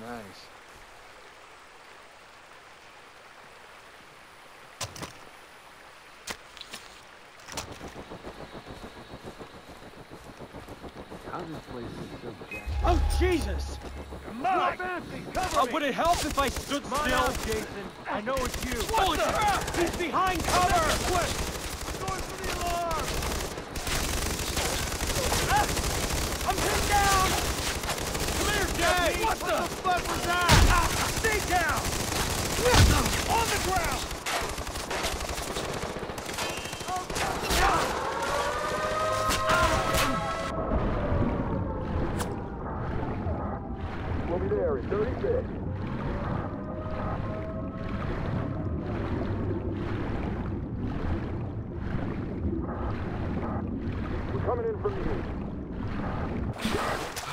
Nice. How this place is so jacked. Oh, Jesus! Come on! Cover Uh, would it help if I stood Come still? out, Jason. I know it's you. Holy crap! He's behind cover! What the fuck was that? Ah, stay down! On the ground! We'll be there in 30 minutes. We're coming in from the east.